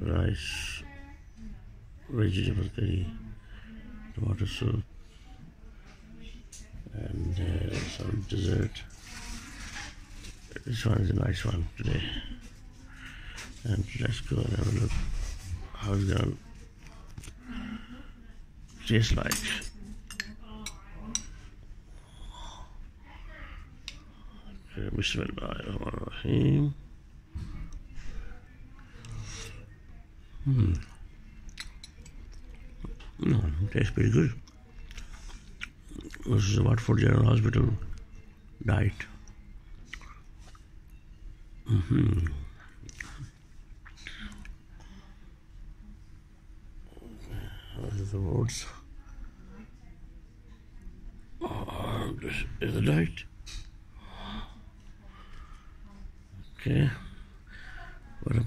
rice, vegetable curry, tomato soup, and uh, some dessert. This one is a nice one today. And let's go and have a look how it's gonna taste like. Okay, Bismillahirrahmanirrahim. Hmm. No, tastes pretty good. This is a Watford General Hospital diet. Hmm. Those are the words. Oh, this is the diet. Ok. Bueno,